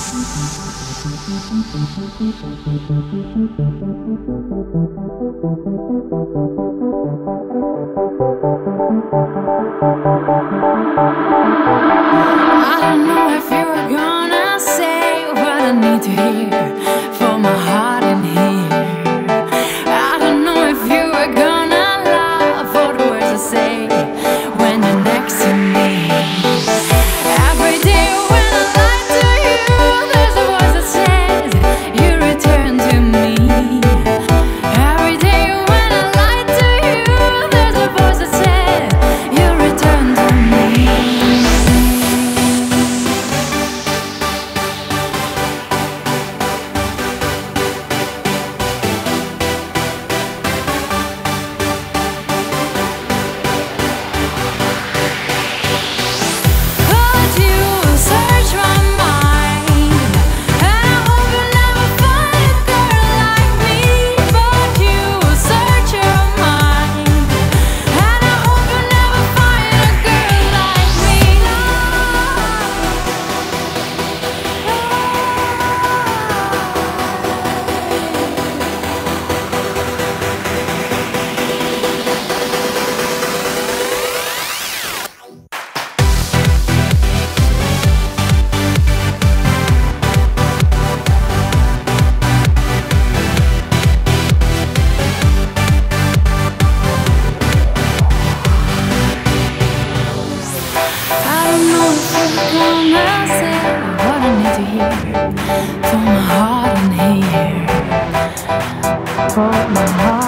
Thank you. hold my heart.